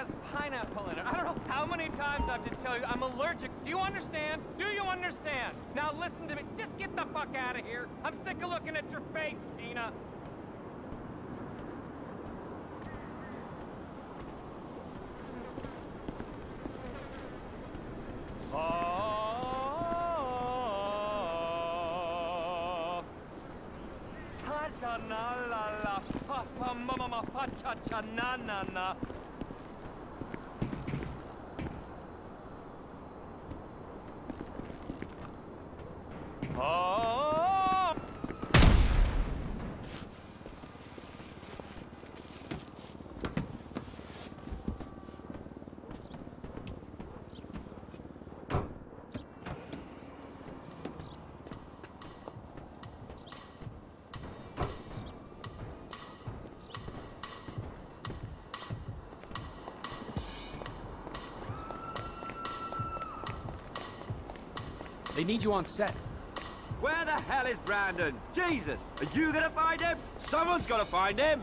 Has pineapple in it. I don't know how many times I have to tell you I'm allergic. Do you understand? Do you understand? Now listen to me. Just get the fuck out of here. I'm sick of looking at your face, Tina. Oh. Ta ta na la la pa pa ma ma ma pa cha cha na na They need you on set. Where the hell is Brandon? Jesus! Are you gonna find him? Someone's gotta find him!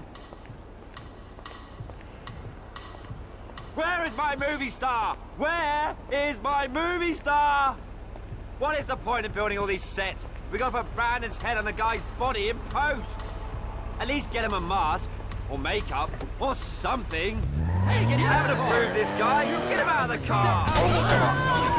Where is my movie star? Where is my movie star? What is the point of building all these sets? We gotta put Brandon's head on the guy's body in post. At least get him a mask, or makeup, or something. Hey, get him to prove this guy. Get him out of the car.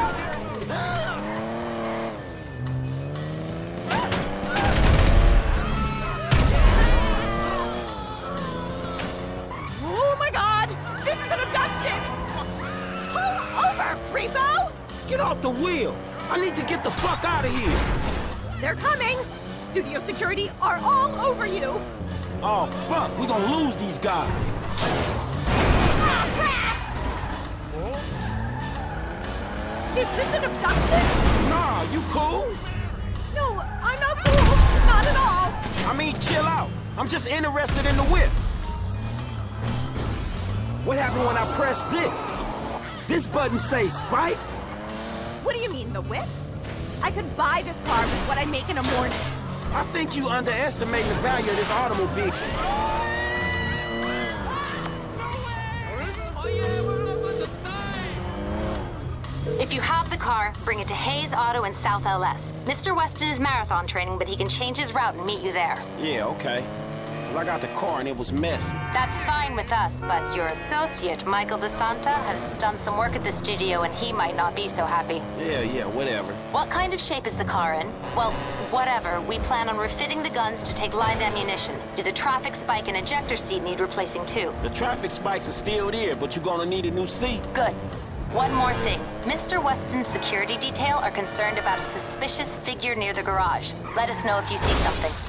Off the wheel. I need to get the fuck out of here. They're coming! Studio security are all over you! Oh, fuck. We're gonna lose these guys. Oh, crap. Is this an abduction? Nah, you cool? No, I'm not cool. Not at all. I mean, chill out. I'm just interested in the whip. What happened when I pressed this? This button says spikes? What do you mean, the whip? I could buy this car with what I make in a morning. I think you underestimate the value of this automobile. If you have the car, bring it to Hayes Auto in South LS. Mr. Weston is marathon training, but he can change his route and meet you there. Yeah, okay. I got the car and it was messy. That's fine with us, but your associate, Michael DeSanta, has done some work at the studio and he might not be so happy. Yeah, yeah, whatever. What kind of shape is the car in? Well, whatever. We plan on refitting the guns to take live ammunition. Do the traffic spike and ejector seat need replacing too? The traffic spikes are still there, but you're gonna need a new seat. Good. One more thing. Mr. Weston's security detail are concerned about a suspicious figure near the garage. Let us know if you see something.